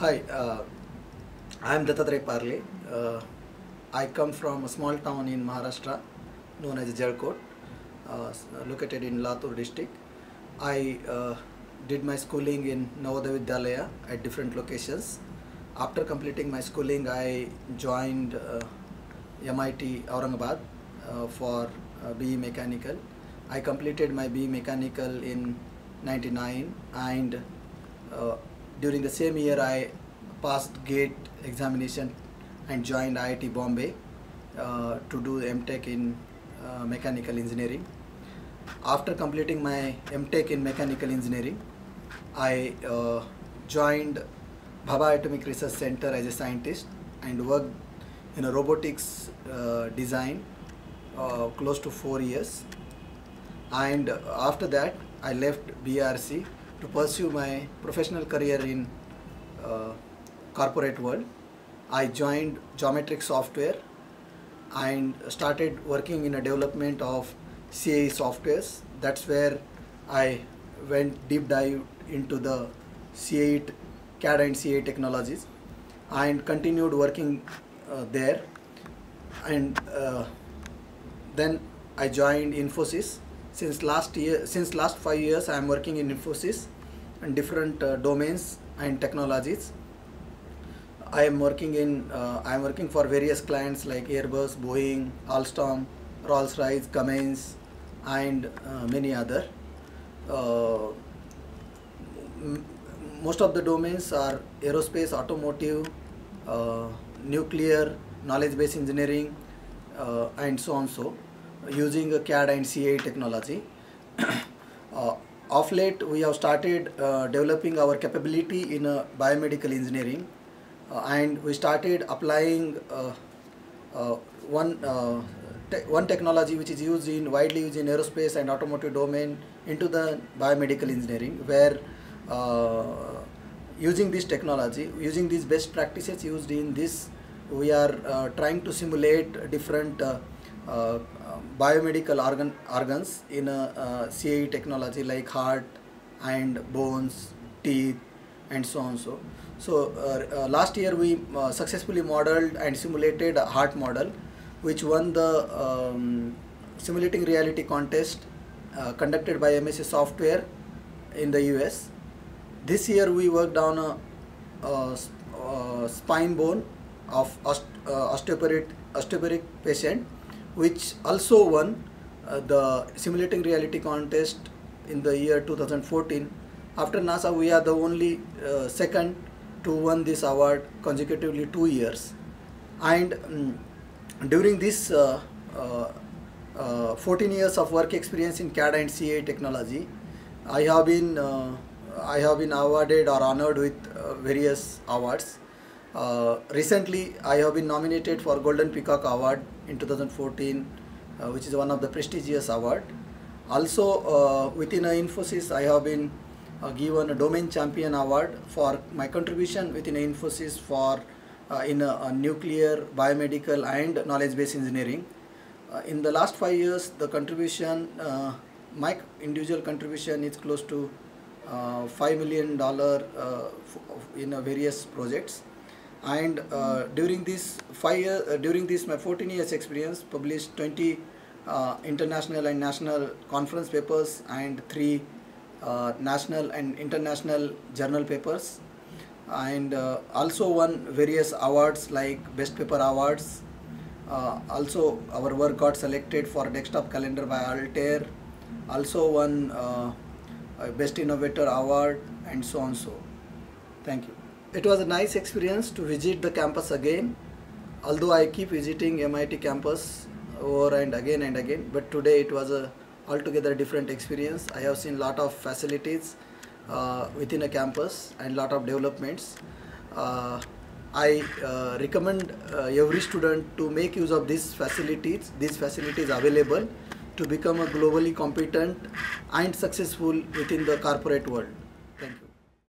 Hi, uh, I am Dattatray Parle. Uh, I come from a small town in Maharashtra known as Jalkot, uh, located in Latur district. I uh, did my schooling in Navodaya Vidyalaya at different locations. After completing my schooling, I joined uh, MIT Aurangabad uh, for BE Mechanical. I completed my BE Mechanical in 99 and during the same year I passed GATE examination and joined IIT Bombay uh, to do MTech in uh, mechanical engineering. After completing my MTech in mechanical engineering, I uh, joined Bhabha Atomic Research Center as a scientist and worked in a robotics uh, design uh, close to four years. And after that, I left BARC to pursue my professional career in uh, corporate world. I joined Geometric Software and started working in a development of CAE softwares. That's where I went deep dive into the CAE, CAD and CAE technologies and continued working uh, there. And uh, then I joined Infosys. Since last year, since last five years, I am working in Infosys in different uh, domains and technologies. I am working in uh, I am working for various clients like Airbus, Boeing, Alstom, Rolls-Royce, Cummins, and uh, many other. Uh, most of the domains are aerospace, automotive, uh, nuclear, knowledge-based engineering, and so on so using a CAD and CAE technology. of late, we have started uh, developing our capability in uh, biomedical engineering, uh, and we started applying uh, uh, one uh, te- one technology which is used in widely used in aerospace and automotive domain into the biomedical engineering, where using this technology, using these best practices used in this, we are trying to simulate different biomedical organ organs in a CAE technology like heart and bones, teeth, and so on so. So uh, uh, last year we uh, successfully modeled and simulated a heart model, which won the um, simulating reality contest uh, conducted by MSC Software in the US. This year we worked on a, a a spine bone of uh, osteoporotic, osteoporotic patient, which also won uh, the simulating reality contest in the year 2014. After NASA, we are the only uh, second to win this award consecutively two years. And mm, during this uh, uh, uh, 14 years of work experience in CAD and CAE technology, I have been I have been awarded or honored with various awards. Uh, recently, I have been nominated for Golden Peacock Award in 2014, uh, which is one of the prestigious award. Also, uh, within Infosys, I have been uh, given a Domain Champion Award for my contribution within Infosys for in nuclear, biomedical, and knowledge-based engineering. In the last five years, the contribution, my individual contribution is close to uh, five million dollar uh, in uh, various projects. And uh, during this five year, uh, during this my 14 years experience, published 20 uh, international and national conference papers and three uh, national and international journal papers. And uh, also won various awards like best paper awards. Uh, also our work got selected for desktop calendar by altair. Also won best innovator award and so on so. Thank you it was a nice experience to visit the campus again although i keep visiting mit campus over and again and again but today it was a altogether different experience. I have seen lot of facilities uh, within a campus and lot of developments. Uh, i uh, recommend uh, every student to make use of these facilities these facilities available to become a globally competent and successful within the corporate world